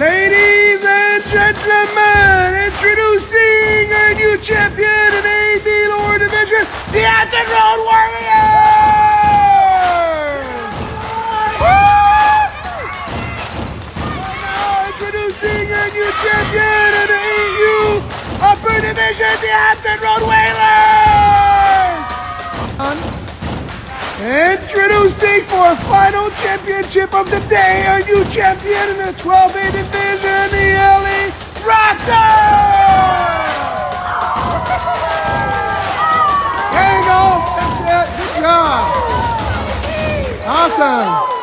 Ladies and gentlemen, introducing our new champion in AD lower division, the Acton Road Warriors! Now introducing our new champion in the EU upper division, the Acton Road Whalers! Introducing for final championship of the day, our new champion in the 12A division, the LA Rockers! There you go. That's it. Good job. Awesome.